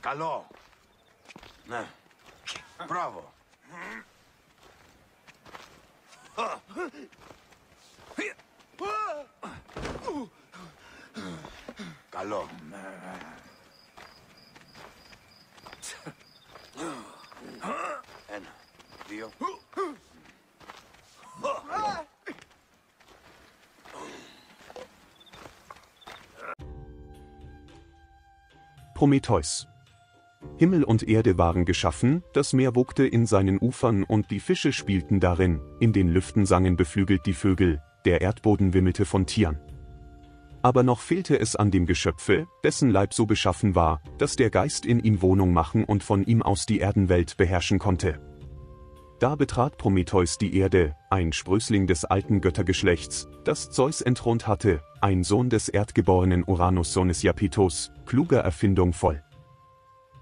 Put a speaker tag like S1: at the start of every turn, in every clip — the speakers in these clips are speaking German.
S1: Καλό. Ναι. Μπράβο. Καλό. Ένα, δύο.
S2: Prometheus. Himmel und Erde waren geschaffen, das Meer wogte in seinen Ufern und die Fische spielten darin, in den Lüften sangen beflügelt die Vögel, der Erdboden wimmelte von Tieren. Aber noch fehlte es an dem Geschöpfe, dessen Leib so beschaffen war, dass der Geist in ihm Wohnung machen und von ihm aus die Erdenwelt beherrschen konnte. Da betrat Prometheus die Erde, ein Sprößling des alten Göttergeschlechts, das Zeus entthront hatte, ein Sohn des erdgeborenen Uranus-Sohnes Japetos, kluger Erfindung voll.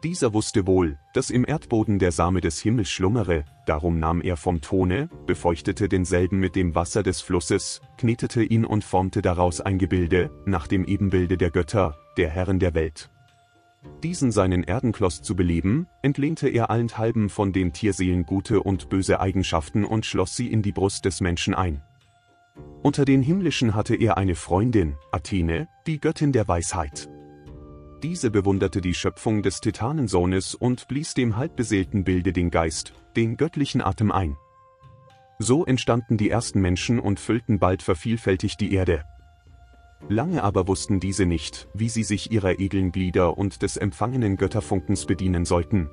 S2: Dieser wusste wohl, dass im Erdboden der Same des Himmels schlummere, darum nahm er vom Tone, befeuchtete denselben mit dem Wasser des Flusses, knetete ihn und formte daraus ein Gebilde, nach dem Ebenbilde der Götter, der Herren der Welt. Diesen seinen Erdenkloss zu beleben, entlehnte er allenthalben von den Tierseelen gute und böse Eigenschaften und schloss sie in die Brust des Menschen ein. Unter den Himmlischen hatte er eine Freundin, Athene, die Göttin der Weisheit. Diese bewunderte die Schöpfung des Titanensohnes und blies dem halbbeseelten Bilde den Geist, den göttlichen Atem ein. So entstanden die ersten Menschen und füllten bald vervielfältigt die Erde. Lange aber wussten diese nicht, wie sie sich ihrer edlen Glieder und des empfangenen Götterfunkens bedienen sollten.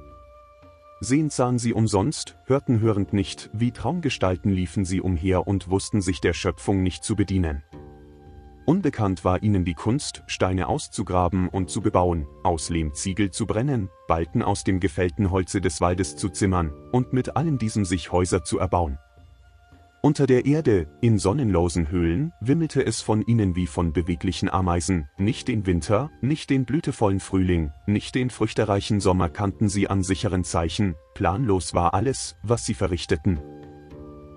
S2: Sehend sahen sie umsonst, hörten hörend nicht, wie Traumgestalten liefen sie umher und wussten sich der Schöpfung nicht zu bedienen. Unbekannt war ihnen die Kunst, Steine auszugraben und zu bebauen, aus Lehm Ziegel zu brennen, Balken aus dem gefällten Holze des Waldes zu zimmern und mit allem diesem sich Häuser zu erbauen. Unter der Erde, in sonnenlosen Höhlen, wimmelte es von ihnen wie von beweglichen Ameisen, nicht den Winter, nicht den blütevollen Frühling, nicht den früchtereichen Sommer kannten sie an sicheren Zeichen, planlos war alles, was sie verrichteten,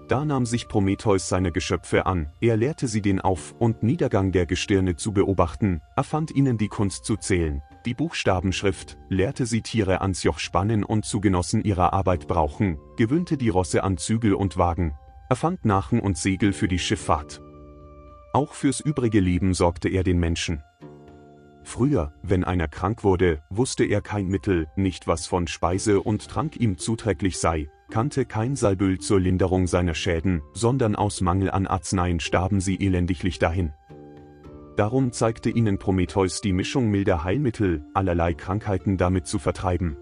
S2: da nahm sich Prometheus seine Geschöpfe an, er lehrte sie den Auf- und Niedergang der Gestirne zu beobachten, erfand ihnen die Kunst zu zählen, die Buchstabenschrift, lehrte sie Tiere ans Joch spannen und zu Genossen ihrer Arbeit brauchen, gewöhnte die Rosse an Zügel und Wagen, erfand Nachen und Segel für die Schifffahrt. Auch fürs übrige Leben sorgte er den Menschen. Früher, wenn einer krank wurde, wusste er kein Mittel, nicht was von Speise und Trank ihm zuträglich sei, kannte kein Salböl zur Linderung seiner Schäden, sondern aus Mangel an Arzneien starben sie elendiglich dahin. Darum zeigte ihnen Prometheus die Mischung milder Heilmittel, allerlei Krankheiten damit zu vertreiben.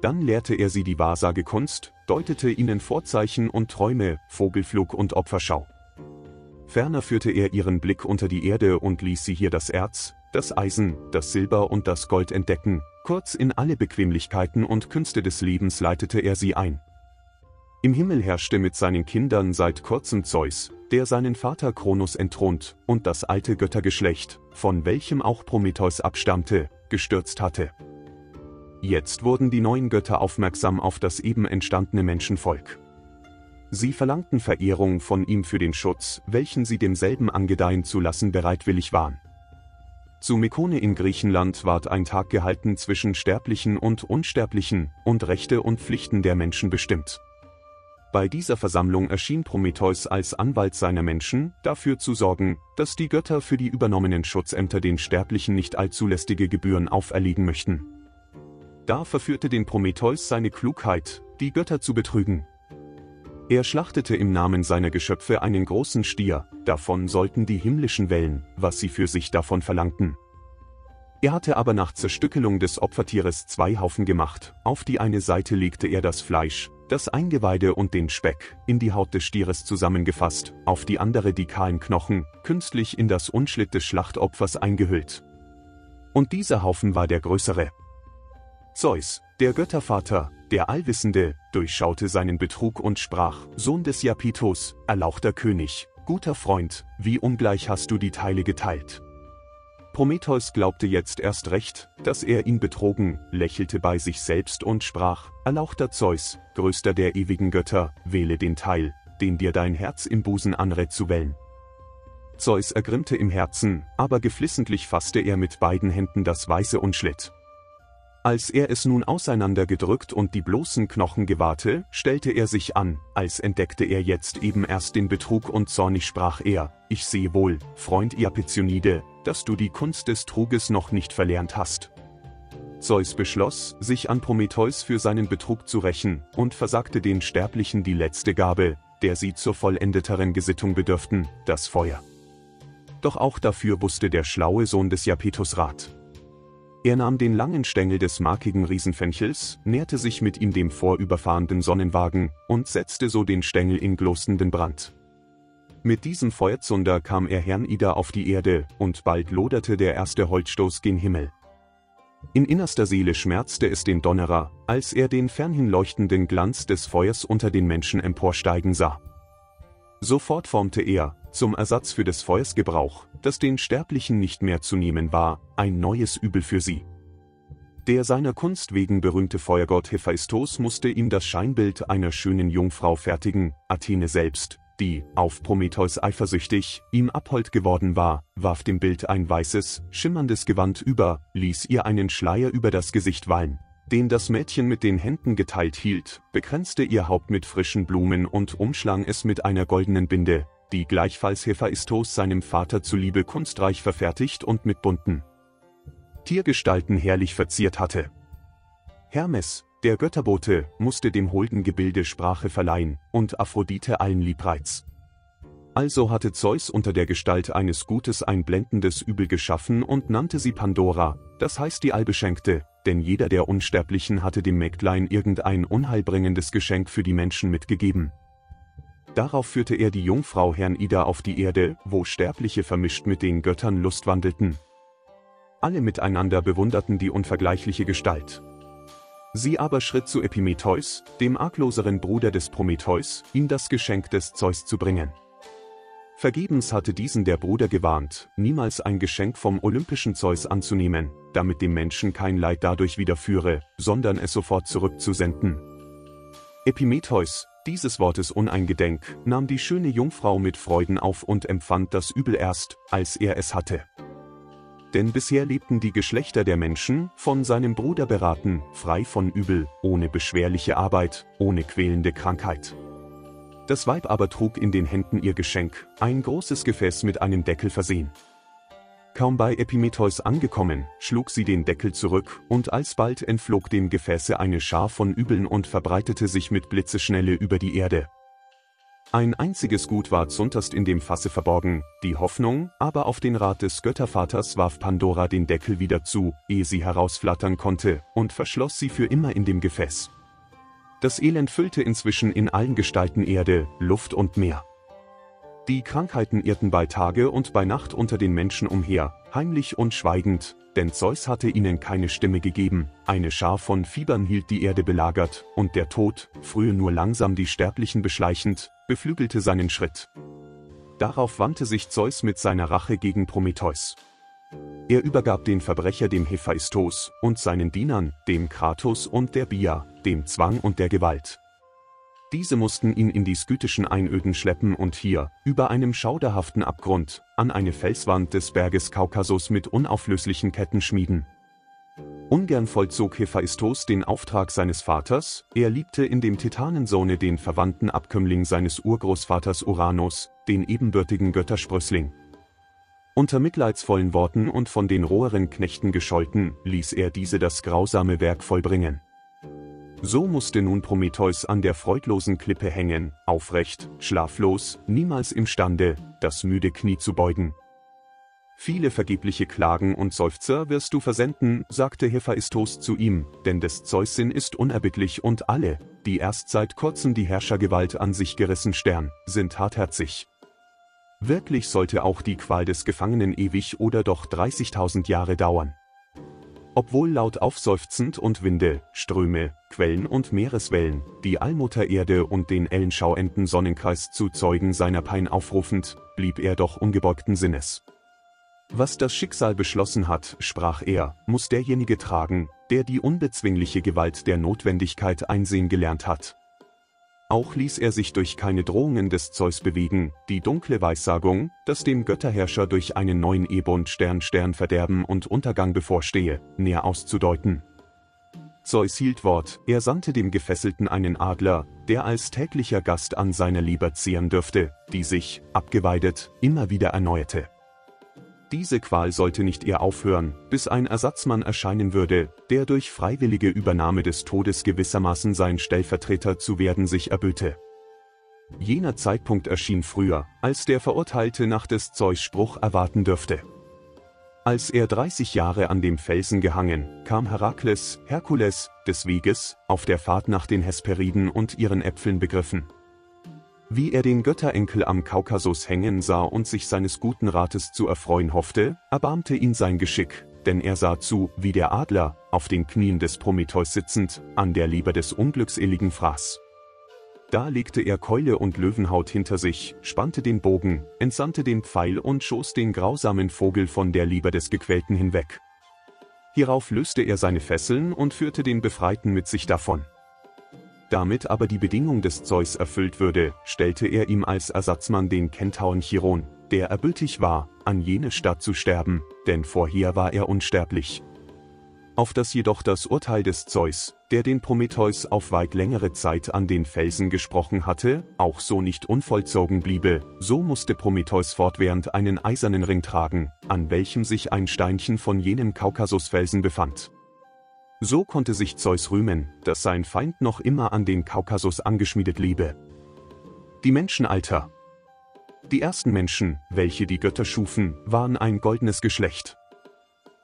S2: Dann lehrte er sie die Wahrsagekunst, deutete ihnen Vorzeichen und Träume, Vogelflug und Opferschau. Ferner führte er ihren Blick unter die Erde und ließ sie hier das Erz, das Eisen, das Silber und das Gold entdecken, Kurz in alle Bequemlichkeiten und Künste des Lebens leitete er sie ein. Im Himmel herrschte mit seinen Kindern seit kurzem Zeus, der seinen Vater Kronos entthront und das alte Göttergeschlecht, von welchem auch Prometheus abstammte, gestürzt hatte. Jetzt wurden die neuen Götter aufmerksam auf das eben entstandene Menschenvolk. Sie verlangten Verehrung von ihm für den Schutz, welchen sie demselben angedeihen zu lassen bereitwillig waren. Zu Mekone in Griechenland ward ein Tag gehalten zwischen Sterblichen und Unsterblichen und Rechte und Pflichten der Menschen bestimmt. Bei dieser Versammlung erschien Prometheus als Anwalt seiner Menschen, dafür zu sorgen, dass die Götter für die übernommenen Schutzämter den Sterblichen nicht allzu lästige Gebühren auferlegen möchten. Da verführte den Prometheus seine Klugheit, die Götter zu betrügen. Er schlachtete im Namen seiner Geschöpfe einen großen Stier, davon sollten die himmlischen Wellen, was sie für sich davon verlangten. Er hatte aber nach Zerstückelung des Opfertieres zwei Haufen gemacht, auf die eine Seite legte er das Fleisch, das Eingeweide und den Speck, in die Haut des Stieres zusammengefasst, auf die andere die kahlen Knochen, künstlich in das Unschlitt des Schlachtopfers eingehüllt. Und dieser Haufen war der größere. Zeus, der Göttervater, der Allwissende, durchschaute seinen Betrug und sprach, Sohn des Japitos, erlauchter König, guter Freund, wie ungleich hast du die Teile geteilt. Prometheus glaubte jetzt erst recht, dass er ihn betrogen, lächelte bei sich selbst und sprach, Erlauchter Zeus, größter der ewigen Götter, wähle den Teil, den dir dein Herz im Busen anrät zu wählen. Zeus ergrimmte im Herzen, aber geflissentlich fasste er mit beiden Händen das weiße Unschlitt. Als er es nun auseinandergedrückt und die bloßen Knochen gewahrte, stellte er sich an, als entdeckte er jetzt eben erst den Betrug und zornig sprach er, ich sehe wohl, Freund Iapezionide, dass du die Kunst des Truges noch nicht verlernt hast. Zeus beschloss, sich an Prometheus für seinen Betrug zu rächen, und versagte den Sterblichen die letzte Gabe, der sie zur vollendeteren Gesittung bedürften, das Feuer. Doch auch dafür wusste der schlaue Sohn des Japetus Rat. Er nahm den langen Stängel des markigen Riesenfenchels, näherte sich mit ihm dem vorüberfahrenden Sonnenwagen und setzte so den Stängel in glostenden Brand. Mit diesem Feuerzunder kam er Herrn Ida auf die Erde, und bald loderte der erste Holzstoß gen Himmel. In innerster Seele schmerzte es den Donnerer, als er den fernhin leuchtenden Glanz des Feuers unter den Menschen emporsteigen sah. Sofort formte er, zum Ersatz für des Feuers Gebrauch, das den Sterblichen nicht mehr zu nehmen war, ein neues Übel für sie. Der seiner Kunst wegen berühmte Feuergott Hephaistos musste ihm das Scheinbild einer schönen Jungfrau fertigen, Athene selbst, die, auf Prometheus eifersüchtig, ihm abhold geworden war, warf dem Bild ein weißes, schimmerndes Gewand über, ließ ihr einen Schleier über das Gesicht wallen, den das Mädchen mit den Händen geteilt hielt, bekränzte ihr Haupt mit frischen Blumen und umschlang es mit einer goldenen Binde, die gleichfalls Hephaistos seinem Vater zuliebe kunstreich verfertigt und mit bunten Tiergestalten herrlich verziert hatte. Hermes, der Götterbote, musste dem holden Gebilde Sprache verleihen, und Aphrodite allen Liebreiz. Also hatte Zeus unter der Gestalt eines Gutes ein blendendes Übel geschaffen und nannte sie Pandora, das heißt die Allbeschenkte, denn jeder der Unsterblichen hatte dem Mägdlein irgendein unheilbringendes Geschenk für die Menschen mitgegeben. Darauf führte er die Jungfrau Herrn Ida auf die Erde, wo Sterbliche vermischt mit den Göttern lustwandelten. Alle miteinander bewunderten die unvergleichliche Gestalt. Sie aber schritt zu Epimetheus, dem argloseren Bruder des Prometheus, ihm das Geschenk des Zeus zu bringen. Vergebens hatte diesen der Bruder gewarnt, niemals ein Geschenk vom olympischen Zeus anzunehmen, damit dem Menschen kein Leid dadurch widerführe, sondern es sofort zurückzusenden. Epimetheus, dieses Wortes uneingedenk, nahm die schöne Jungfrau mit Freuden auf und empfand das Übel erst, als er es hatte. Denn bisher lebten die Geschlechter der Menschen, von seinem Bruder beraten, frei von Übel, ohne beschwerliche Arbeit, ohne quälende Krankheit. Das Weib aber trug in den Händen ihr Geschenk, ein großes Gefäß mit einem Deckel versehen. Kaum bei Epimetheus angekommen, schlug sie den Deckel zurück, und alsbald entflog dem Gefäße eine Schar von Übeln und verbreitete sich mit Blitzeschnelle über die Erde. Ein einziges Gut war zunterst in dem Fasse verborgen, die Hoffnung, aber auf den Rat des Göttervaters warf Pandora den Deckel wieder zu, ehe sie herausflattern konnte, und verschloss sie für immer in dem Gefäß. Das Elend füllte inzwischen in allen Gestalten Erde, Luft und Meer. Die Krankheiten irrten bei Tage und bei Nacht unter den Menschen umher, heimlich und schweigend, denn Zeus hatte ihnen keine Stimme gegeben, eine Schar von Fiebern hielt die Erde belagert, und der Tod, früher nur langsam die Sterblichen beschleichend, beflügelte seinen Schritt. Darauf wandte sich Zeus mit seiner Rache gegen Prometheus. Er übergab den Verbrecher dem Hephaistos und seinen Dienern, dem Kratos und der Bia, dem Zwang und der Gewalt. Diese mussten ihn in die skytischen Einöden schleppen und hier, über einem schauderhaften Abgrund, an eine Felswand des Berges Kaukasus mit unauflöslichen Ketten schmieden. Ungern vollzog Hephaistos den Auftrag seines Vaters, er liebte in dem Titanensohne den verwandten Abkömmling seines Urgroßvaters Uranus, den ebenbürtigen Göttersprössling. Unter mitleidsvollen Worten und von den roheren Knechten gescholten, ließ er diese das grausame Werk vollbringen. So musste nun Prometheus an der freudlosen Klippe hängen, aufrecht, schlaflos, niemals imstande, das müde Knie zu beugen. Viele vergebliche Klagen und Seufzer wirst du versenden, sagte Hephaistos zu ihm, denn des Zeus Sinn ist unerbittlich und alle, die erst seit kurzem die Herrschergewalt an sich gerissen stern, sind hartherzig. Wirklich sollte auch die Qual des Gefangenen ewig oder doch 30.000 Jahre dauern. Obwohl laut aufseufzend und Winde, Ströme, Quellen und Meereswellen, die Allmutter Erde und den ellenschauenden Sonnenkreis zu Zeugen seiner Pein aufrufend, blieb er doch ungebeugten Sinnes. Was das Schicksal beschlossen hat, sprach er, muss derjenige tragen, der die unbezwingliche Gewalt der Notwendigkeit einsehen gelernt hat. Auch ließ er sich durch keine Drohungen des Zeus bewegen, die dunkle Weissagung, dass dem Götterherrscher durch einen neuen Ebund Stern Stern Verderben und Untergang bevorstehe, näher auszudeuten. Zeus hielt Wort, er sandte dem Gefesselten einen Adler, der als täglicher Gast an seiner Leber zehren dürfte, die sich, abgeweidet, immer wieder erneuerte. Diese Qual sollte nicht eher aufhören, bis ein Ersatzmann erscheinen würde, der durch freiwillige Übernahme des Todes gewissermaßen sein Stellvertreter zu werden sich erböte. Jener Zeitpunkt erschien früher, als der Verurteilte nach des Zeus Spruch erwarten dürfte. Als er 30 Jahre an dem Felsen gehangen, kam Herakles, Herkules, des Weges, auf der Fahrt nach den Hesperiden und ihren Äpfeln begriffen. Wie er den Götterenkel am Kaukasus hängen sah und sich seines guten Rates zu erfreuen hoffte, erbarmte ihn sein Geschick, denn er sah zu, wie der Adler, auf den Knien des Prometheus sitzend, an der Leber des Unglückseligen fraß. Da legte er Keule und Löwenhaut hinter sich, spannte den Bogen, entsandte den Pfeil und schoss den grausamen Vogel von der Leber des Gequälten hinweg. Hierauf löste er seine Fesseln und führte den Befreiten mit sich davon. Damit aber die Bedingung des Zeus erfüllt würde, stellte er ihm als Ersatzmann den Kentauren Chiron, der erbültig war, an jene Stadt zu sterben, denn vorher war er unsterblich. Auf das jedoch das Urteil des Zeus, der den Prometheus auf weit längere Zeit an den Felsen gesprochen hatte, auch so nicht unvollzogen bliebe, so musste Prometheus fortwährend einen eisernen Ring tragen, an welchem sich ein Steinchen von jenem Kaukasusfelsen befand. So konnte sich Zeus rühmen, dass sein Feind noch immer an den Kaukasus angeschmiedet liebe. Die Menschenalter Die ersten Menschen, welche die Götter schufen, waren ein goldenes Geschlecht.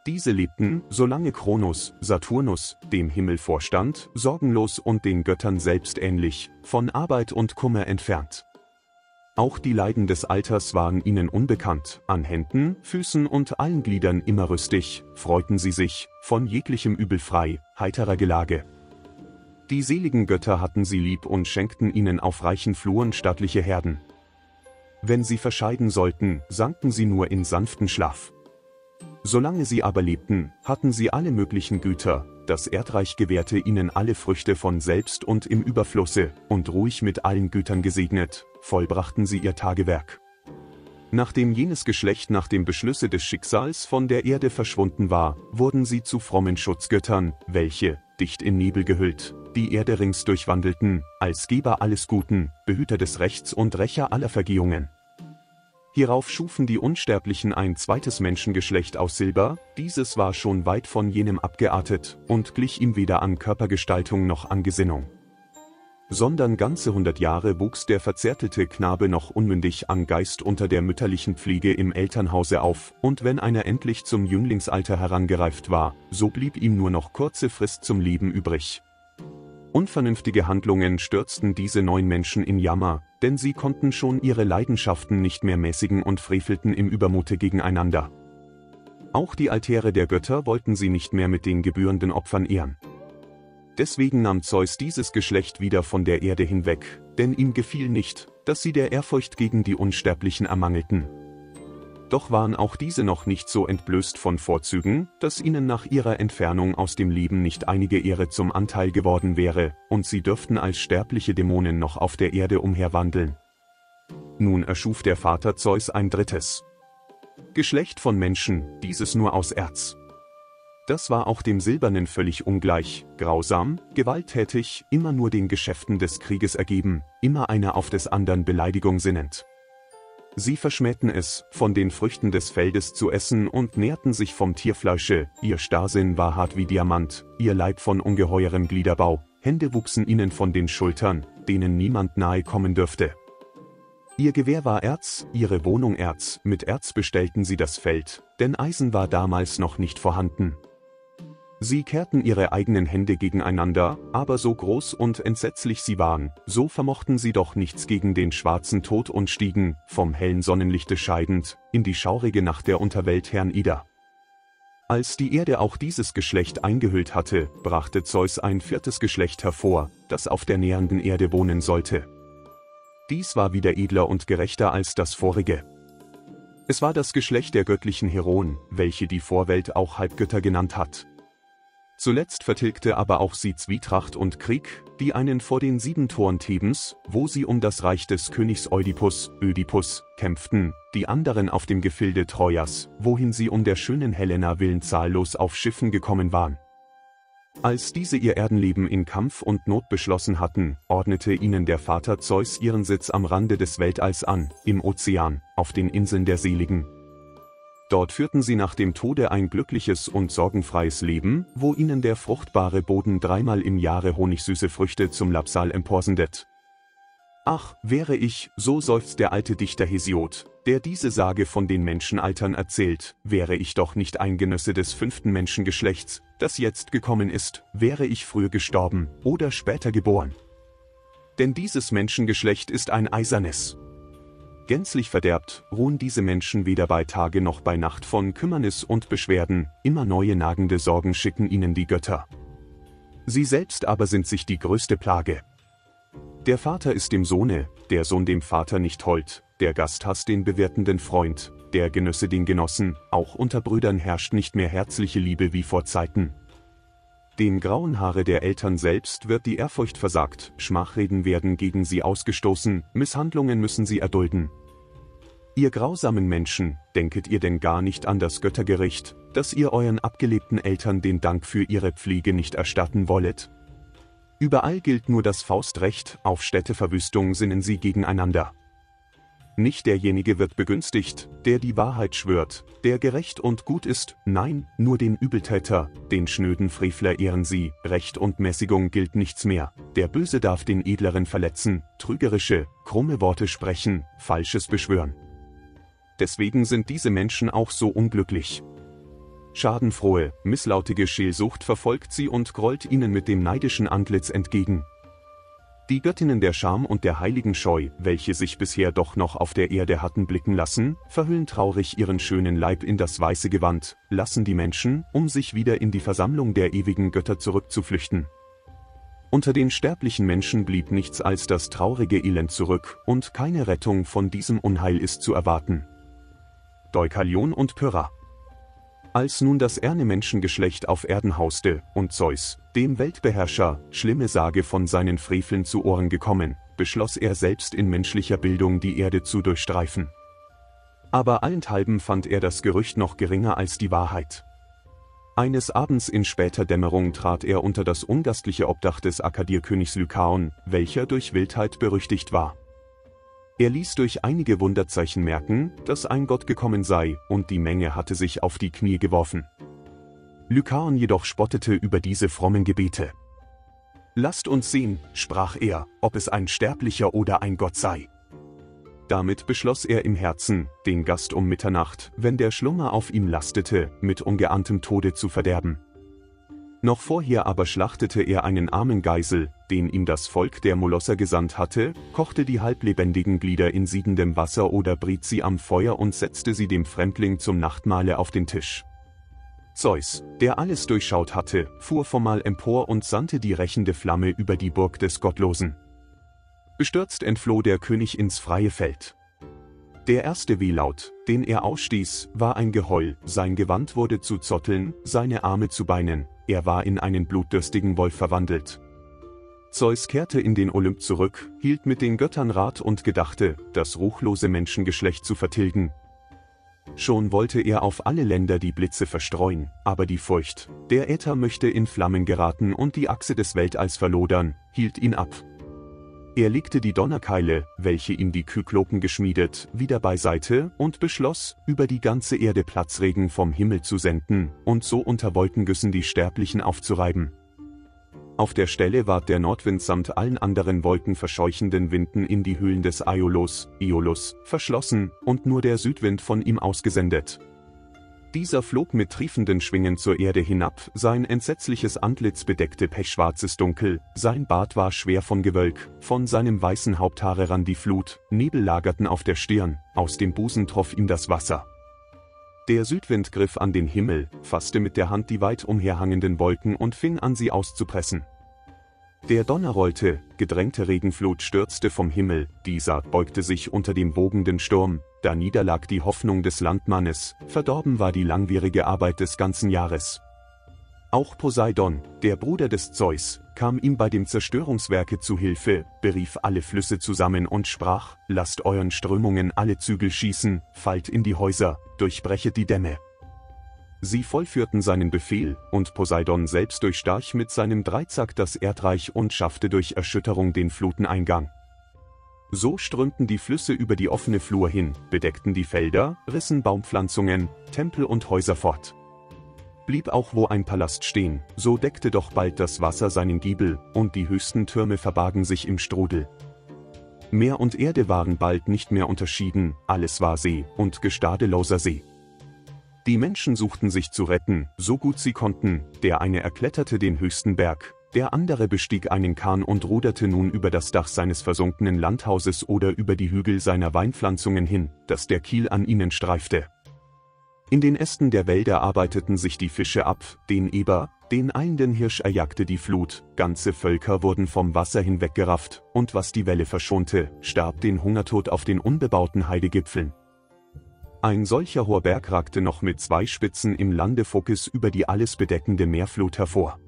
S2: Diese lebten, solange Kronos, Saturnus, dem Himmel vorstand, sorgenlos und den Göttern selbst ähnlich, von Arbeit und Kummer entfernt. Auch die Leiden des Alters waren ihnen unbekannt, an Händen, Füßen und allen Gliedern immer rüstig, freuten sie sich, von jeglichem Übel frei, heiterer Gelage. Die seligen Götter hatten sie lieb und schenkten ihnen auf reichen Fluren stattliche Herden. Wenn sie verscheiden sollten, sanken sie nur in sanften Schlaf. Solange sie aber lebten, hatten sie alle möglichen Güter, das Erdreich gewährte ihnen alle Früchte von selbst und im Überflusse, und ruhig mit allen Gütern gesegnet, vollbrachten sie ihr Tagewerk. Nachdem jenes Geschlecht nach dem Beschlüsse des Schicksals von der Erde verschwunden war, wurden sie zu frommen Schutzgöttern, welche, dicht in Nebel gehüllt, die Erde rings durchwandelten, als Geber alles Guten, Behüter des Rechts und Rächer aller Vergehungen. Hierauf schufen die Unsterblichen ein zweites Menschengeschlecht aus Silber, dieses war schon weit von jenem abgeartet und glich ihm weder an Körpergestaltung noch an Gesinnung. Sondern ganze hundert Jahre wuchs der verzärtelte Knabe noch unmündig an Geist unter der mütterlichen Pflege im Elternhause auf, und wenn einer endlich zum Jünglingsalter herangereift war, so blieb ihm nur noch kurze Frist zum Leben übrig. Unvernünftige Handlungen stürzten diese neun Menschen in Jammer, denn sie konnten schon ihre Leidenschaften nicht mehr mäßigen und frevelten im Übermute gegeneinander. Auch die Altäre der Götter wollten sie nicht mehr mit den gebührenden Opfern ehren. Deswegen nahm Zeus dieses Geschlecht wieder von der Erde hinweg, denn ihm gefiel nicht, dass sie der Ehrfurcht gegen die Unsterblichen ermangelten doch waren auch diese noch nicht so entblößt von Vorzügen, dass ihnen nach ihrer Entfernung aus dem Leben nicht einige Ehre zum Anteil geworden wäre, und sie dürften als sterbliche Dämonen noch auf der Erde umherwandeln. Nun erschuf der Vater Zeus ein drittes Geschlecht von Menschen, dieses nur aus Erz. Das war auch dem Silbernen völlig ungleich, grausam, gewalttätig, immer nur den Geschäften des Krieges ergeben, immer einer auf des andern Beleidigung sinnend. Sie verschmähten es, von den Früchten des Feldes zu essen und nährten sich vom Tierfleische, ihr Starrsinn war hart wie Diamant, ihr Leib von ungeheurem Gliederbau, Hände wuchsen ihnen von den Schultern, denen niemand nahe kommen dürfte. Ihr Gewehr war Erz, ihre Wohnung Erz, mit Erz bestellten sie das Feld, denn Eisen war damals noch nicht vorhanden. Sie kehrten ihre eigenen Hände gegeneinander, aber so groß und entsetzlich sie waren, so vermochten sie doch nichts gegen den schwarzen Tod und stiegen, vom hellen Sonnenlichte scheidend, in die schaurige Nacht der Unterwelt Ida. Als die Erde auch dieses Geschlecht eingehüllt hatte, brachte Zeus ein viertes Geschlecht hervor, das auf der nähernden Erde wohnen sollte. Dies war wieder edler und gerechter als das vorige. Es war das Geschlecht der göttlichen Heroen, welche die Vorwelt auch Halbgötter genannt hat. Zuletzt vertilgte aber auch sie Zwietracht und Krieg, die einen vor den sieben Toren Thebens, wo sie um das Reich des Königs Oedipus, Ödipus, kämpften, die anderen auf dem Gefilde Trojas, wohin sie um der schönen Helena willen zahllos auf Schiffen gekommen waren. Als diese ihr Erdenleben in Kampf und Not beschlossen hatten, ordnete ihnen der Vater Zeus ihren Sitz am Rande des Weltalls an, im Ozean, auf den Inseln der Seligen. Dort führten sie nach dem Tode ein glückliches und sorgenfreies Leben, wo ihnen der fruchtbare Boden dreimal im Jahre honigsüße Früchte zum Lapsal emporsendet. Ach, wäre ich, so seufzt der alte Dichter Hesiod, der diese Sage von den Menschenaltern erzählt, wäre ich doch nicht ein Genösse des fünften Menschengeschlechts, das jetzt gekommen ist, wäre ich früher gestorben oder später geboren. Denn dieses Menschengeschlecht ist ein eisernes. Gänzlich verderbt, ruhen diese Menschen weder bei Tage noch bei Nacht von Kümmernis und Beschwerden, immer neue nagende Sorgen schicken ihnen die Götter. Sie selbst aber sind sich die größte Plage. Der Vater ist dem Sohne, der Sohn dem Vater nicht hold, der Gast hasst den bewirtenden Freund, der Genösse den Genossen, auch unter Brüdern herrscht nicht mehr herzliche Liebe wie vor Zeiten. Den grauen Haare der Eltern selbst wird die Ehrfurcht versagt, Schmachreden werden gegen sie ausgestoßen, Misshandlungen müssen sie erdulden. Ihr grausamen Menschen, denket ihr denn gar nicht an das Göttergericht, dass ihr euren abgelebten Eltern den Dank für ihre Pflege nicht erstatten wollet? Überall gilt nur das Faustrecht, auf Städteverwüstung sinnen sie gegeneinander. Nicht derjenige wird begünstigt, der die Wahrheit schwört, der gerecht und gut ist, nein, nur den Übeltäter, den schnöden Frevler ehren sie, Recht und Mäßigung gilt nichts mehr, der Böse darf den Edleren verletzen, trügerische, krumme Worte sprechen, Falsches beschwören. Deswegen sind diese Menschen auch so unglücklich. Schadenfrohe, misslautige Scheelsucht verfolgt sie und grollt ihnen mit dem neidischen Antlitz entgegen. Die Göttinnen der Scham und der heiligen Scheu, welche sich bisher doch noch auf der Erde hatten blicken lassen, verhüllen traurig ihren schönen Leib in das weiße Gewand, lassen die Menschen, um sich wieder in die Versammlung der ewigen Götter zurückzuflüchten. Unter den sterblichen Menschen blieb nichts als das traurige Elend zurück, und keine Rettung von diesem Unheil ist zu erwarten. Deukalion und Pyrrha als nun das Ernemenschengeschlecht auf Erden hauste, und Zeus, dem Weltbeherrscher, schlimme Sage von seinen Freveln zu Ohren gekommen, beschloss er selbst in menschlicher Bildung die Erde zu durchstreifen. Aber allenthalben fand er das Gerücht noch geringer als die Wahrheit. Eines Abends in später Dämmerung trat er unter das ungastliche Obdach des Akkadierkönigs Lykaon, welcher durch Wildheit berüchtigt war. Er ließ durch einige Wunderzeichen merken, dass ein Gott gekommen sei, und die Menge hatte sich auf die Knie geworfen. Lykaon jedoch spottete über diese frommen Gebete. Lasst uns sehen, sprach er, ob es ein Sterblicher oder ein Gott sei. Damit beschloss er im Herzen, den Gast um Mitternacht, wenn der Schlummer auf ihm lastete, mit ungeahntem Tode zu verderben. Noch vorher aber schlachtete er einen armen Geisel, den ihm das Volk der Molosser gesandt hatte, kochte die halblebendigen Glieder in siedendem Wasser oder briet sie am Feuer und setzte sie dem Fremdling zum Nachtmahle auf den Tisch. Zeus, der alles durchschaut hatte, fuhr formal empor und sandte die rächende Flamme über die Burg des Gottlosen. Bestürzt entfloh der König ins freie Feld. Der erste Wehlaut, den er ausstieß, war ein Geheul, sein Gewand wurde zu Zotteln, seine Arme zu Beinen, er war in einen blutdürstigen Wolf verwandelt. Zeus kehrte in den Olymp zurück, hielt mit den Göttern Rat und gedachte, das ruchlose Menschengeschlecht zu vertilgen. Schon wollte er auf alle Länder die Blitze verstreuen, aber die Furcht, der Äther möchte in Flammen geraten und die Achse des Weltalls verlodern, hielt ihn ab. Er legte die Donnerkeile, welche ihm die Kyklopen geschmiedet, wieder beiseite und beschloss, über die ganze Erde Platzregen vom Himmel zu senden und so unter Wolkengüssen die Sterblichen aufzureiben. Auf der Stelle ward der Nordwind samt allen anderen wolkenverscheuchenden Winden in die Höhlen des Aiolos, Iolus, verschlossen und nur der Südwind von ihm ausgesendet. Dieser flog mit triefenden Schwingen zur Erde hinab, sein entsetzliches Antlitz bedeckte pechschwarzes Dunkel, sein Bart war schwer von Gewölk, von seinem weißen Haupthaare rann die Flut, Nebel lagerten auf der Stirn, aus dem Busen troff ihm das Wasser. Der Südwind griff an den Himmel, fasste mit der Hand die weit umherhangenden Wolken und fing an sie auszupressen. Der Donner rollte, gedrängte Regenflut stürzte vom Himmel, dieser beugte sich unter dem wogenden Sturm, da niederlag die Hoffnung des Landmannes, verdorben war die langwierige Arbeit des ganzen Jahres. Auch Poseidon, der Bruder des Zeus, kam ihm bei dem Zerstörungswerke zu Hilfe, berief alle Flüsse zusammen und sprach, lasst euren Strömungen alle Zügel schießen, fallt in die Häuser, durchbrechet die Dämme. Sie vollführten seinen Befehl, und Poseidon selbst durchstach mit seinem Dreizack das Erdreich und schaffte durch Erschütterung den Fluteneingang. So strömten die Flüsse über die offene Flur hin, bedeckten die Felder, rissen Baumpflanzungen, Tempel und Häuser fort. Blieb auch wo ein Palast stehen, so deckte doch bald das Wasser seinen Giebel, und die höchsten Türme verbargen sich im Strudel. Meer und Erde waren bald nicht mehr unterschieden, alles war See und gestadeloser See. Die Menschen suchten sich zu retten, so gut sie konnten, der eine erkletterte den höchsten Berg, der andere bestieg einen Kahn und ruderte nun über das Dach seines versunkenen Landhauses oder über die Hügel seiner Weinpflanzungen hin, dass der Kiel an ihnen streifte. In den Ästen der Wälder arbeiteten sich die Fische ab, den Eber, den eilenden Hirsch erjagte die Flut, ganze Völker wurden vom Wasser hinweggerafft, und was die Welle verschonte, starb den Hungertod auf den unbebauten Heidegipfeln. Ein solcher hoher Berg ragte noch mit zwei Spitzen im Lande Phokis über die alles bedeckende Meerflut hervor.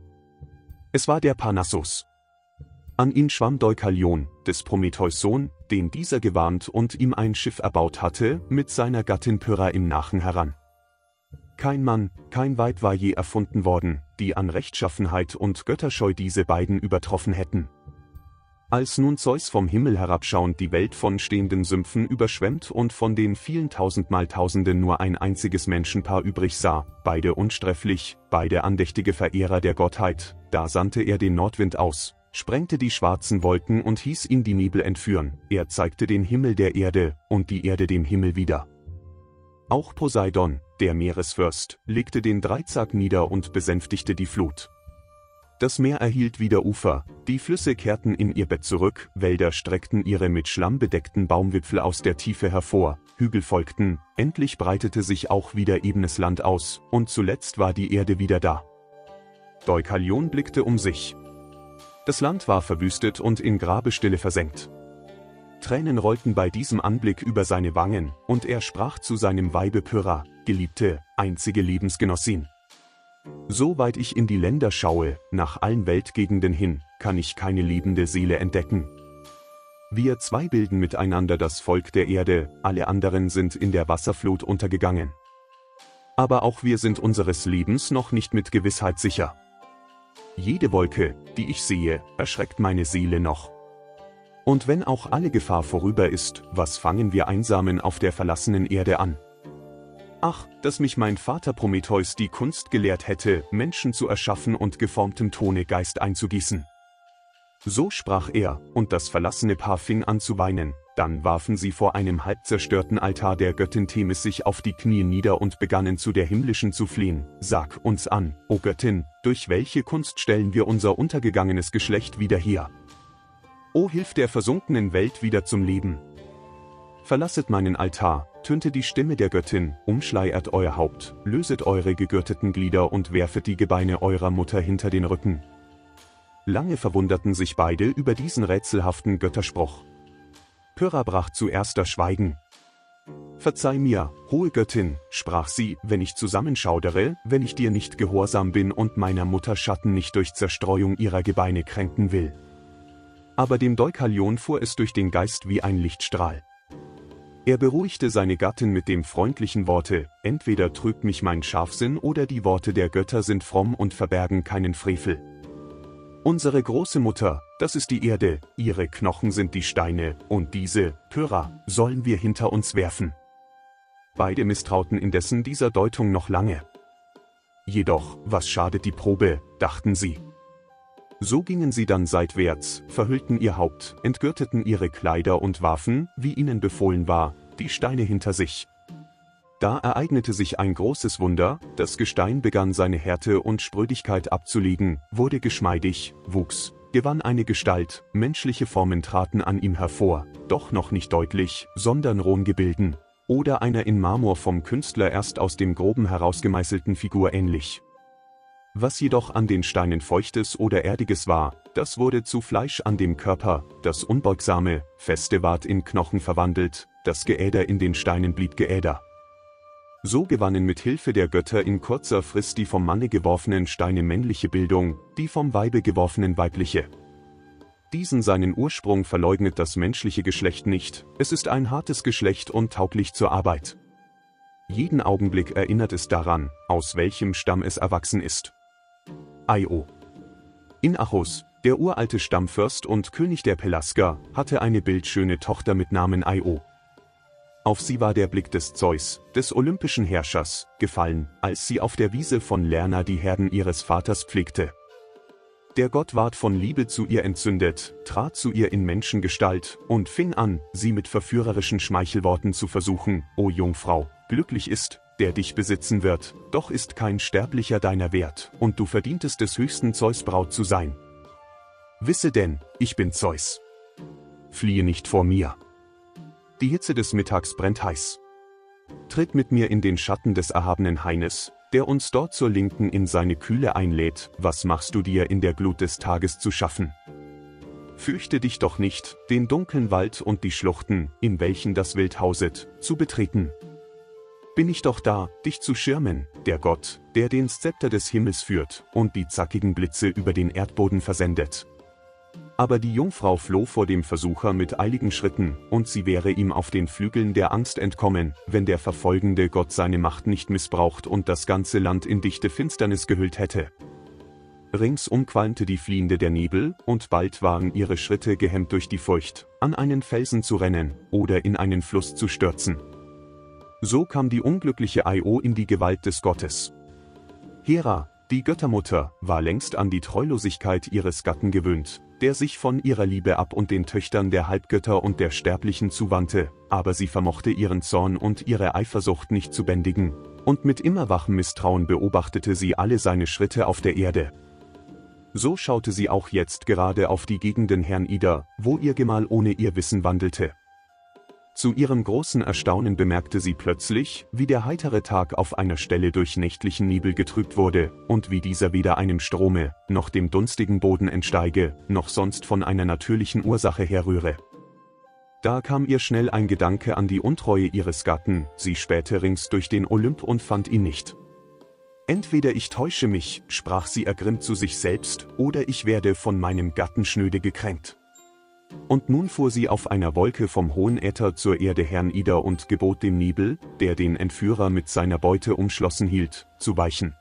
S2: Es war der Parnassus. An ihn schwamm Deukalion, des Prometheus Sohn, den dieser gewarnt und ihm ein Schiff erbaut hatte, mit seiner Gattin Pyrrha im Nachen heran. Kein Mann, kein Weib war je erfunden worden, die an Rechtschaffenheit und Götterscheu diese beiden übertroffen hätten. Als nun Zeus vom Himmel herabschauend die Welt von stehenden Sümpfen überschwemmt und von den vielen tausendmal Tausenden nur ein einziges Menschenpaar übrig sah, beide unstrefflich, beide andächtige Verehrer der Gottheit, da sandte er den Nordwind aus, sprengte die schwarzen Wolken und hieß ihn die Nebel entführen, er zeigte den Himmel der Erde, und die Erde dem Himmel wieder. Auch Poseidon, der Meeresfürst, legte den Dreizack nieder und besänftigte die Flut. Das Meer erhielt wieder Ufer, die Flüsse kehrten in ihr Bett zurück, Wälder streckten ihre mit Schlamm bedeckten Baumwipfel aus der Tiefe hervor, Hügel folgten, endlich breitete sich auch wieder ebenes Land aus, und zuletzt war die Erde wieder da. Deukalion blickte um sich. Das Land war verwüstet und in Grabestille versenkt. Tränen rollten bei diesem Anblick über seine Wangen, und er sprach zu seinem Weibe Pyrrha, Geliebte, einzige Lebensgenossin. Soweit ich in die Länder schaue, nach allen Weltgegenden hin, kann ich keine lebende Seele entdecken. Wir zwei bilden miteinander das Volk der Erde, alle anderen sind in der Wasserflut untergegangen. Aber auch wir sind unseres Lebens noch nicht mit Gewissheit sicher. Jede Wolke, die ich sehe, erschreckt meine Seele noch. Und wenn auch alle Gefahr vorüber ist, was fangen wir Einsamen auf der verlassenen Erde an? Ach, dass mich mein Vater Prometheus die Kunst gelehrt hätte, Menschen zu erschaffen und geformtem Tone Geist einzugießen. So sprach er, und das verlassene Paar fing an zu weinen, dann warfen sie vor einem halb zerstörten Altar der Göttin Themis sich auf die Knie nieder und begannen zu der himmlischen zu fliehen. Sag uns an, o Göttin, durch welche Kunst stellen wir unser untergegangenes Geschlecht wieder her? O hilf der versunkenen Welt wieder zum Leben. Verlasset meinen Altar, tönte die Stimme der Göttin, umschleiert euer Haupt, löset eure gegürteten Glieder und werfet die Gebeine eurer Mutter hinter den Rücken. Lange verwunderten sich beide über diesen rätselhaften Götterspruch. Pyrrha brach zuerst das Schweigen. Verzeih mir, hohe Göttin, sprach sie, wenn ich zusammenschaudere, wenn ich dir nicht gehorsam bin und meiner Mutter Schatten nicht durch Zerstreuung ihrer Gebeine kränken will. Aber dem Deukalion fuhr es durch den Geist wie ein Lichtstrahl. Er beruhigte seine Gattin mit dem freundlichen Worte, entweder trügt mich mein Scharfsinn oder die Worte der Götter sind fromm und verbergen keinen Frevel. Unsere große Mutter, das ist die Erde, ihre Knochen sind die Steine, und diese, Pyrrha, sollen wir hinter uns werfen. Beide misstrauten indessen dieser Deutung noch lange. Jedoch, was schadet die Probe, dachten sie. So gingen sie dann seitwärts, verhüllten ihr Haupt, entgürteten ihre Kleider und warfen, wie ihnen befohlen war, die Steine hinter sich. Da ereignete sich ein großes Wunder, das Gestein begann seine Härte und Sprödigkeit abzulegen, wurde geschmeidig, wuchs, gewann eine Gestalt, menschliche Formen traten an ihm hervor, doch noch nicht deutlich, sondern rohen Gebilden, oder einer in Marmor vom Künstler erst aus dem groben herausgemeißelten Figur ähnlich. Was jedoch an den Steinen Feuchtes oder Erdiges war, das wurde zu Fleisch an dem Körper, das Unbeugsame, Feste ward in Knochen verwandelt, das Geäder in den Steinen blieb Geäder. So gewannen mit Hilfe der Götter in kurzer Frist die vom Manne geworfenen Steine männliche Bildung, die vom Weibe geworfenen weibliche. Diesen seinen Ursprung verleugnet das menschliche Geschlecht nicht, es ist ein hartes Geschlecht und tauglich zur Arbeit. jeden Augenblick erinnert es daran, aus welchem Stamm es erwachsen ist. Io. Inachos, der uralte Stammfürst und König der Pelasger, hatte eine bildschöne Tochter mit Namen Io. Auf sie war der Blick des Zeus, des olympischen Herrschers, gefallen, als sie auf der Wiese von Lerna die Herden ihres Vaters pflegte. Der Gott ward von Liebe zu ihr entzündet, trat zu ihr in Menschengestalt und fing an, sie mit verführerischen Schmeichelworten zu versuchen, O Jungfrau, glücklich ist, der dich besitzen wird, doch ist kein Sterblicher deiner wert, und du verdientest des höchsten Zeus Braut zu sein. Wisse denn, ich bin Zeus. Fliehe nicht vor mir. Die Hitze des Mittags brennt heiß. Tritt mit mir in den Schatten des erhabenen Haines, der uns dort zur Linken in seine Kühle einlädt, was machst du dir in der Glut des Tages zu schaffen? Fürchte dich doch nicht, den dunklen Wald und die Schluchten, in welchen das Wild hauset, zu betreten. Bin ich doch da, dich zu schirmen, der Gott, der den Szepter des Himmels führt und die zackigen Blitze über den Erdboden versendet. Aber die Jungfrau floh vor dem Versucher mit eiligen Schritten, und sie wäre ihm auf den Flügeln der Angst entkommen, wenn der verfolgende Gott seine Macht nicht missbraucht und das ganze Land in dichte Finsternis gehüllt hätte. Ringsum qualmte die Fliehende der Nebel, und bald waren ihre Schritte gehemmt durch die Furcht, an einen Felsen zu rennen oder in einen Fluss zu stürzen. So kam die unglückliche Io in die Gewalt des Gottes. Hera, die Göttermutter, war längst an die Treulosigkeit ihres Gatten gewöhnt, der sich von ihrer Liebe ab und den Töchtern der Halbgötter und der Sterblichen zuwandte, aber sie vermochte ihren Zorn und ihre Eifersucht nicht zu bändigen, und mit immer wachem Misstrauen beobachtete sie alle seine Schritte auf der Erde. So schaute sie auch jetzt gerade auf die Gegenden Herrn Ida, wo ihr Gemahl ohne ihr Wissen wandelte. Zu ihrem großen Erstaunen bemerkte sie plötzlich, wie der heitere Tag auf einer Stelle durch nächtlichen Nebel getrübt wurde, und wie dieser weder einem Strome, noch dem dunstigen Boden entsteige, noch sonst von einer natürlichen Ursache herrühre. Da kam ihr schnell ein Gedanke an die Untreue ihres Gatten, sie spähte rings durch den Olymp und fand ihn nicht. Entweder ich täusche mich, sprach sie ergrimmt zu sich selbst, oder ich werde von meinem Gatten schnöde gekränkt. Und nun fuhr sie auf einer Wolke vom hohen Äther zur Erde Herrn Ida und gebot dem Nebel, der den Entführer mit seiner Beute umschlossen hielt, zu weichen.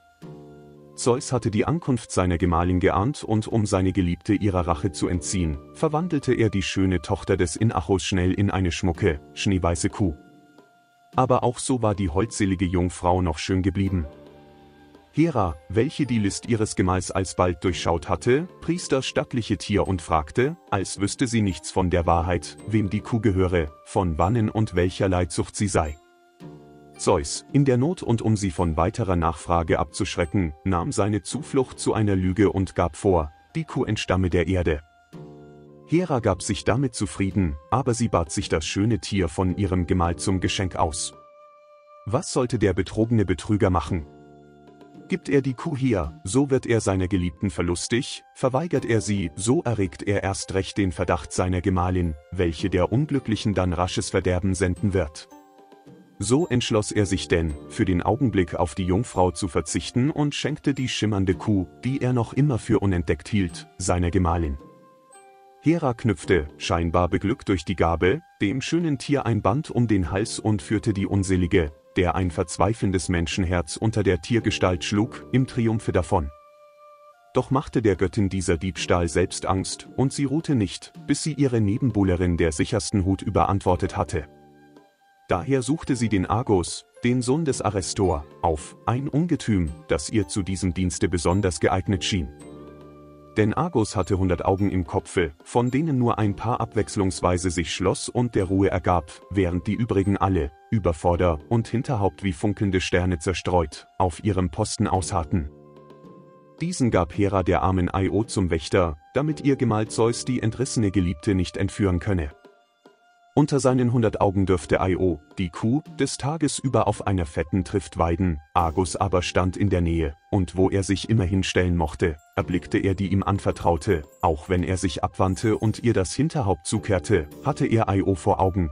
S2: Zeus hatte die Ankunft seiner Gemahlin geahnt und um seine Geliebte ihrer Rache zu entziehen, verwandelte er die schöne Tochter des Inachos schnell in eine schmucke, schneeweiße Kuh. Aber auch so war die holdselige Jungfrau noch schön geblieben, Hera, welche die List ihres Gemahls alsbald durchschaut hatte, pries das stattliche Tier und fragte, als wüsste sie nichts von der Wahrheit, wem die Kuh gehöre, von wannen und welcher Leidsucht sie sei. Zeus, in der Not und um sie von weiterer Nachfrage abzuschrecken, nahm seine Zuflucht zu einer Lüge und gab vor, die Kuh entstamme der Erde. Hera gab sich damit zufrieden, aber sie bat sich das schöne Tier von ihrem Gemahl zum Geschenk aus. Was sollte der betrogene Betrüger machen? Gibt er die Kuh hier, so wird er seiner Geliebten verlustig, verweigert er sie, so erregt er erst recht den Verdacht seiner Gemahlin, welche der Unglücklichen dann rasches Verderben senden wird. So entschloss er sich denn, für den Augenblick auf die Jungfrau zu verzichten und schenkte die schimmernde Kuh, die er noch immer für unentdeckt hielt, seiner Gemahlin. Hera knüpfte, scheinbar beglückt durch die Gabe, dem schönen Tier ein Band um den Hals und führte die unselige, der ein verzweifelndes Menschenherz unter der Tiergestalt schlug, im Triumphe davon. Doch machte der Göttin dieser Diebstahl selbst Angst, und sie ruhte nicht, bis sie ihre Nebenbuhlerin der sichersten Hut überantwortet hatte. Daher suchte sie den Argos, den Sohn des Arestor, auf, ein Ungetüm, das ihr zu diesem Dienste besonders geeignet schien. Denn Argus hatte hundert Augen im Kopfe, von denen nur ein paar abwechslungsweise sich schloss und der Ruhe ergab, während die übrigen alle, über Vorder- und Hinterhaupt wie funkelnde Sterne zerstreut, auf ihrem Posten ausharrten. Diesen gab Hera der armen Io zum Wächter, damit ihr Gemahl Zeus die entrissene Geliebte nicht entführen könne. Unter seinen hundert Augen dürfte Io, die Kuh, des Tages über auf einer fetten Trift weiden, Argus aber stand in der Nähe, und wo er sich immer hinstellen mochte, erblickte er die ihm anvertraute, auch wenn er sich abwandte und ihr das Hinterhaupt zukehrte, hatte er Io vor Augen,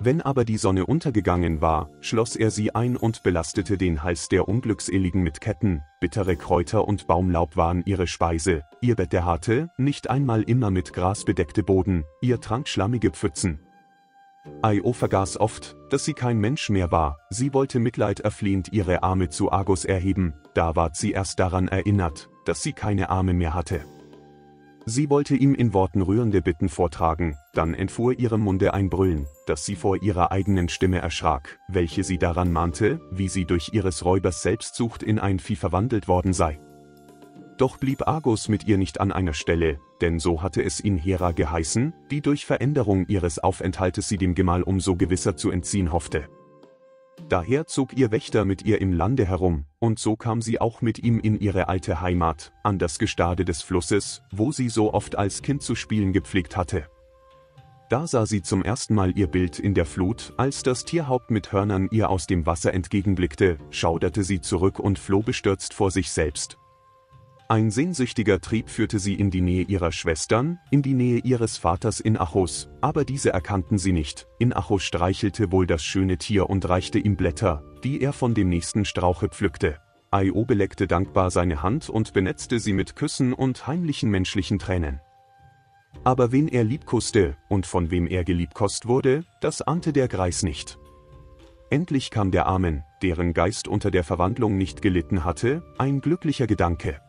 S2: wenn aber die Sonne untergegangen war, schloss er sie ein und belastete den Hals der Unglückseligen mit Ketten, bittere Kräuter und Baumlaub waren ihre Speise, ihr Bett der harte, nicht einmal immer mit Gras bedeckte Boden, ihr Trank schlammige Pfützen. Io vergaß oft, dass sie kein Mensch mehr war, sie wollte Mitleid erflehend ihre Arme zu Argus erheben, da ward sie erst daran erinnert, dass sie keine Arme mehr hatte. Sie wollte ihm in Worten rührende Bitten vortragen, dann entfuhr ihrem Munde ein Brüllen, dass sie vor ihrer eigenen Stimme erschrak, welche sie daran mahnte, wie sie durch ihres Räubers Selbstsucht in ein Vieh verwandelt worden sei. Doch blieb Argus mit ihr nicht an einer Stelle, denn so hatte es ihn Hera geheißen, die durch Veränderung ihres Aufenthaltes sie dem Gemahl umso gewisser zu entziehen hoffte. Daher zog ihr Wächter mit ihr im Lande herum, und so kam sie auch mit ihm in ihre alte Heimat, an das Gestade des Flusses, wo sie so oft als Kind zu spielen gepflegt hatte. Da sah sie zum ersten Mal ihr Bild in der Flut, als das Tierhaupt mit Hörnern ihr aus dem Wasser entgegenblickte, schauderte sie zurück und floh bestürzt vor sich selbst. Ein sehnsüchtiger Trieb führte sie in die Nähe ihrer Schwestern, in die Nähe ihres Vaters in Achos, aber diese erkannten sie nicht. In Achos streichelte wohl das schöne Tier und reichte ihm Blätter, die er von dem nächsten Strauche pflückte. Io beleckte dankbar seine Hand und benetzte sie mit Küssen und heimlichen menschlichen Tränen. Aber wen er liebkoste und von wem er geliebkost wurde, das ahnte der Greis nicht. Endlich kam der Armen, deren Geist unter der Verwandlung nicht gelitten hatte, ein glücklicher Gedanke.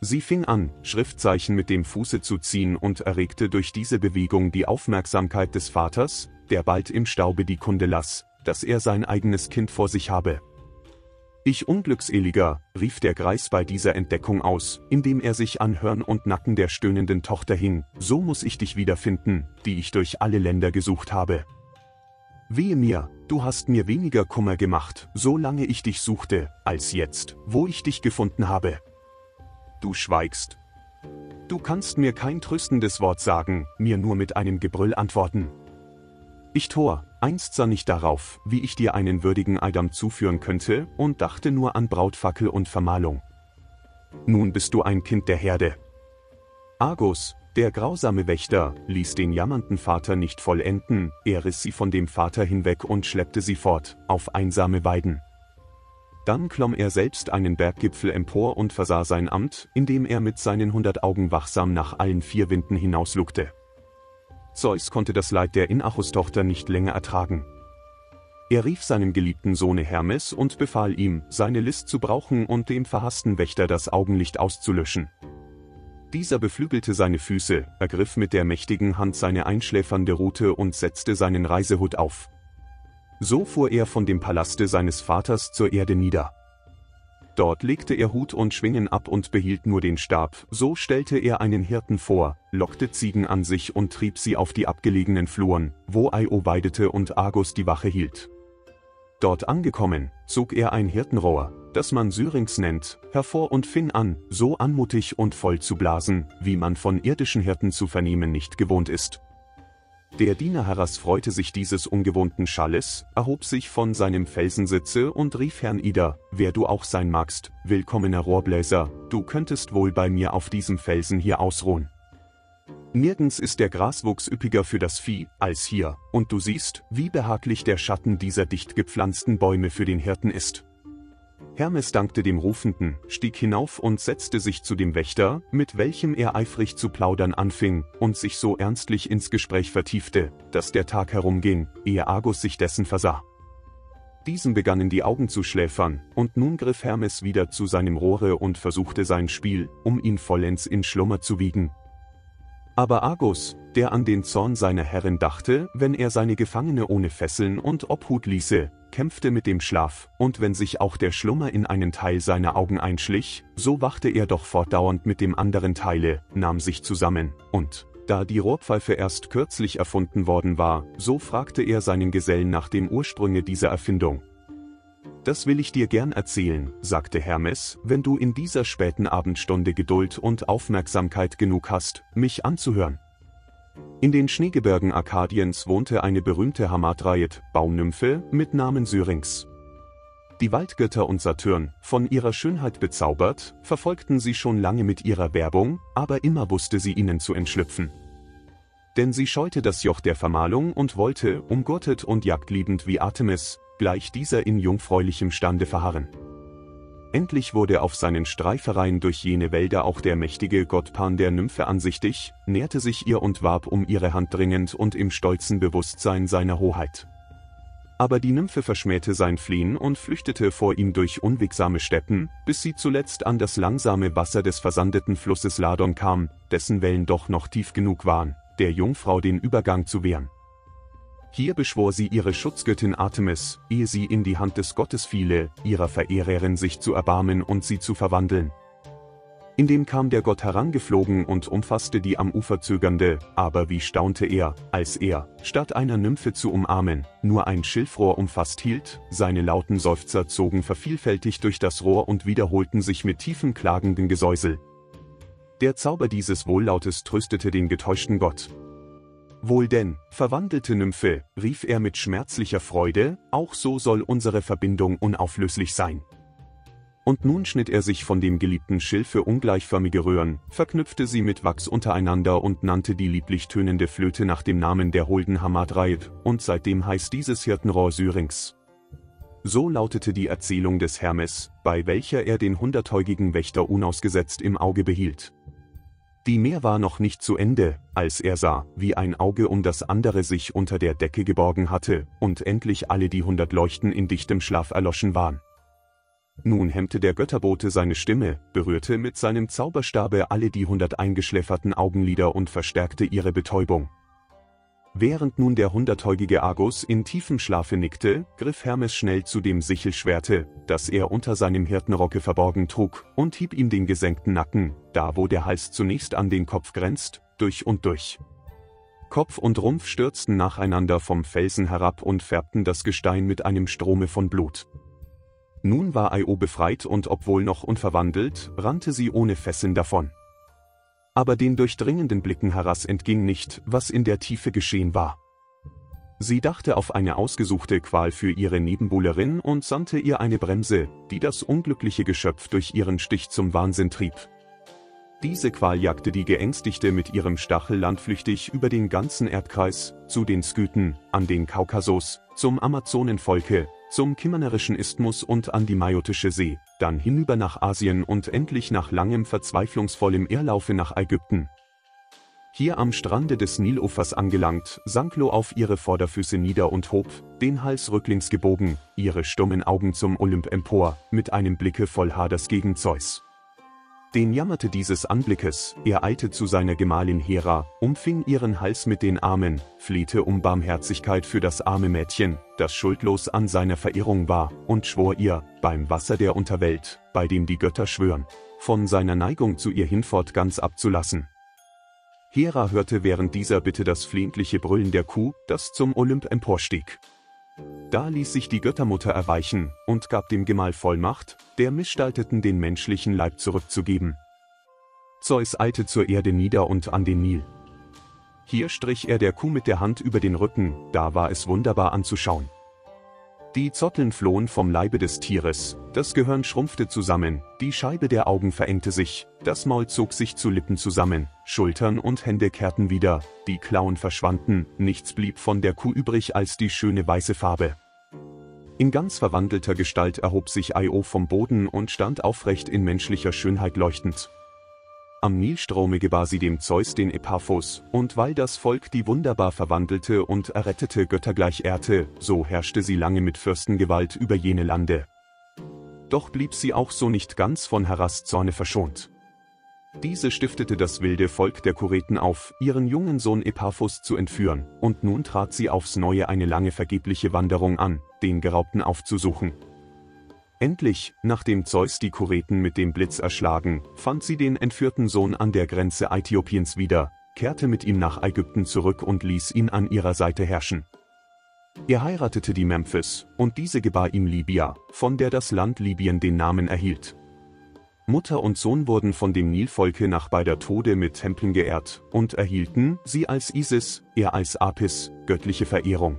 S2: Sie fing an, Schriftzeichen mit dem Fuße zu ziehen und erregte durch diese Bewegung die Aufmerksamkeit des Vaters, der bald im Staube die Kunde las, dass er sein eigenes Kind vor sich habe. Ich Unglückseliger, rief der Greis bei dieser Entdeckung aus, indem er sich an Hörn und Nacken der stöhnenden Tochter hing, so muss ich dich wiederfinden, die ich durch alle Länder gesucht habe. Wehe mir, du hast mir weniger Kummer gemacht, solange ich dich suchte, als jetzt, wo ich dich gefunden habe du schweigst. Du kannst mir kein tröstendes Wort sagen, mir nur mit einem Gebrüll antworten. Ich Tor, einst sah nicht darauf, wie ich dir einen würdigen Eidam zuführen könnte, und dachte nur an Brautfackel und Vermahlung. Nun bist du ein Kind der Herde. Argus, der grausame Wächter, ließ den jammernden Vater nicht vollenden, er riss sie von dem Vater hinweg und schleppte sie fort, auf einsame Weiden. Dann klomm er selbst einen Berggipfel empor und versah sein Amt, indem er mit seinen hundert Augen wachsam nach allen vier Winden hinauslugte. Zeus konnte das Leid der Inachus-Tochter nicht länger ertragen. Er rief seinem geliebten Sohne Hermes und befahl ihm, seine List zu brauchen und dem verhassten Wächter das Augenlicht auszulöschen. Dieser beflügelte seine Füße, ergriff mit der mächtigen Hand seine einschläfernde Rute und setzte seinen Reisehut auf. So fuhr er von dem Palaste seines Vaters zur Erde nieder. Dort legte er Hut und Schwingen ab und behielt nur den Stab, so stellte er einen Hirten vor, lockte Ziegen an sich und trieb sie auf die abgelegenen Fluren, wo Io weidete und Argus die Wache hielt. Dort angekommen, zog er ein Hirtenrohr, das man Syrinx nennt, hervor und fing an, so anmutig und voll zu blasen, wie man von irdischen Hirten zu vernehmen nicht gewohnt ist. Der Diener Harras freute sich dieses ungewohnten Schalles, erhob sich von seinem Felsensitze und rief Herrn Ida, wer du auch sein magst, willkommener Rohrbläser, du könntest wohl bei mir auf diesem Felsen hier ausruhen. Nirgends ist der Graswuchs üppiger für das Vieh, als hier, und du siehst, wie behaglich der Schatten dieser dicht gepflanzten Bäume für den Hirten ist. Hermes dankte dem Rufenden, stieg hinauf und setzte sich zu dem Wächter, mit welchem er eifrig zu plaudern anfing und sich so ernstlich ins Gespräch vertiefte, dass der Tag herumging, ehe Argus sich dessen versah. Diesem begannen die Augen zu schläfern, und nun griff Hermes wieder zu seinem Rohre und versuchte sein Spiel, um ihn vollends in Schlummer zu wiegen. Aber Argus, der an den Zorn seiner Herrin dachte, wenn er seine Gefangene ohne Fesseln und Obhut ließe, kämpfte mit dem Schlaf, und wenn sich auch der Schlummer in einen Teil seiner Augen einschlich, so wachte er doch fortdauernd mit dem anderen Teile, nahm sich zusammen, und, da die Rohrpfeife erst kürzlich erfunden worden war, so fragte er seinen Gesellen nach dem Ursprünge dieser Erfindung. Das will ich dir gern erzählen, sagte Hermes, wenn du in dieser späten Abendstunde Geduld und Aufmerksamkeit genug hast, mich anzuhören. In den Schneegebirgen Arkadiens wohnte eine berühmte Hamadryad, Baumnymphe, mit Namen Syrinx. Die Waldgötter und Saturn, von ihrer Schönheit bezaubert, verfolgten sie schon lange mit ihrer Werbung, aber immer wusste sie ihnen zu entschlüpfen. Denn sie scheute das Joch der Vermahlung und wollte, umgurtet und jagdliebend wie Artemis, gleich dieser in jungfräulichem Stande verharren. Endlich wurde auf seinen Streifereien durch jene Wälder auch der mächtige Gott Pan der Nymphe ansichtig, näherte sich ihr und warb um ihre Hand dringend und im stolzen Bewusstsein seiner Hoheit. Aber die Nymphe verschmähte sein Fliehen und flüchtete vor ihm durch unwegsame Steppen, bis sie zuletzt an das langsame Wasser des versandeten Flusses Ladon kam, dessen Wellen doch noch tief genug waren, der Jungfrau den Übergang zu wehren. Hier beschwor sie ihre Schutzgöttin Artemis, ehe sie in die Hand des Gottes fiele, ihrer Verehrerin sich zu erbarmen und sie zu verwandeln. Indem kam der Gott herangeflogen und umfasste die am Ufer zögernde, aber wie staunte er, als er, statt einer Nymphe zu umarmen, nur ein Schilfrohr umfasst hielt, seine lauten Seufzer zogen vervielfältigt durch das Rohr und wiederholten sich mit tiefen klagenden Gesäusel. Der Zauber dieses Wohllautes tröstete den getäuschten Gott, Wohl denn, verwandelte Nymphe, rief er mit schmerzlicher Freude, auch so soll unsere Verbindung unauflöslich sein. Und nun schnitt er sich von dem geliebten Schilfe ungleichförmige Röhren, verknüpfte sie mit Wachs untereinander und nannte die lieblich tönende Flöte nach dem Namen der holden Hamadreib, und seitdem heißt dieses Hirtenrohr Syrinx. So lautete die Erzählung des Hermes, bei welcher er den hundertäugigen Wächter unausgesetzt im Auge behielt. Die Meer war noch nicht zu Ende, als er sah, wie ein Auge um das andere sich unter der Decke geborgen hatte, und endlich alle die hundert Leuchten in dichtem Schlaf erloschen waren. Nun hemmte der Götterbote seine Stimme, berührte mit seinem Zauberstabe alle die hundert eingeschläferten Augenlider und verstärkte ihre Betäubung. Während nun der hundertäugige Argus in tiefem Schlafe nickte, griff Hermes schnell zu dem Sichelschwerte, das er unter seinem Hirtenrocke verborgen trug, und hieb ihm den gesenkten Nacken, da wo der Hals zunächst an den Kopf grenzt, durch und durch. Kopf und Rumpf stürzten nacheinander vom Felsen herab und färbten das Gestein mit einem Strome von Blut. Nun war Io befreit und obwohl noch unverwandelt, rannte sie ohne Fesseln davon aber den durchdringenden Blicken Harras entging nicht, was in der Tiefe geschehen war. Sie dachte auf eine ausgesuchte Qual für ihre Nebenbuhlerin und sandte ihr eine Bremse, die das unglückliche Geschöpf durch ihren Stich zum Wahnsinn trieb. Diese Qual jagte die Geängstigte mit ihrem Stachel landflüchtig über den ganzen Erdkreis, zu den Skythen, an den Kaukasus, zum Amazonenvolke, zum Kimmernerischen Isthmus und an die Majotische See, dann hinüber nach Asien und endlich nach langem verzweiflungsvollem Irrlaufe nach Ägypten. Hier am Strande des Nilufers angelangt, sank Lo auf ihre Vorderfüße nieder und hob, den Hals rücklings gebogen, ihre stummen Augen zum Olymp empor, mit einem Blicke voll Haders gegen Zeus. Den jammerte dieses Anblickes, er eilte zu seiner Gemahlin Hera, umfing ihren Hals mit den Armen, flehte um Barmherzigkeit für das arme Mädchen, das schuldlos an seiner Verirrung war, und schwor ihr, beim Wasser der Unterwelt, bei dem die Götter schwören, von seiner Neigung zu ihr hinfort ganz abzulassen. Hera hörte während dieser Bitte das flehentliche Brüllen der Kuh, das zum Olymp emporstieg. Da ließ sich die Göttermutter erweichen und gab dem Gemahl Vollmacht, der Missgestalteten den menschlichen Leib zurückzugeben. Zeus eilte zur Erde nieder und an den Nil. Hier strich er der Kuh mit der Hand über den Rücken, da war es wunderbar anzuschauen. Die Zotteln flohen vom Leibe des Tieres, das Gehirn schrumpfte zusammen, die Scheibe der Augen verengte sich, das Maul zog sich zu Lippen zusammen, Schultern und Hände kehrten wieder, die Klauen verschwanden, nichts blieb von der Kuh übrig als die schöne weiße Farbe. In ganz verwandelter Gestalt erhob sich Io vom Boden und stand aufrecht in menschlicher Schönheit leuchtend. Am Nilstrome gebar sie dem Zeus den Epaphos, und weil das Volk die wunderbar verwandelte und errettete Götter gleich ehrte, so herrschte sie lange mit Fürstengewalt über jene Lande. Doch blieb sie auch so nicht ganz von Herras Zorne verschont. Diese stiftete das wilde Volk der Kureten auf, ihren jungen Sohn Epaphos zu entführen, und nun trat sie aufs Neue eine lange vergebliche Wanderung an, den Geraubten aufzusuchen, Endlich, nachdem Zeus die Kureten mit dem Blitz erschlagen, fand sie den entführten Sohn an der Grenze Äthiopiens wieder, kehrte mit ihm nach Ägypten zurück und ließ ihn an ihrer Seite herrschen. Er heiratete die Memphis, und diese gebar ihm Libya, von der das Land Libyen den Namen erhielt. Mutter und Sohn wurden von dem Nilvolke nach beider Tode mit Tempeln geehrt und erhielten, sie als Isis, er als Apis, göttliche Verehrung.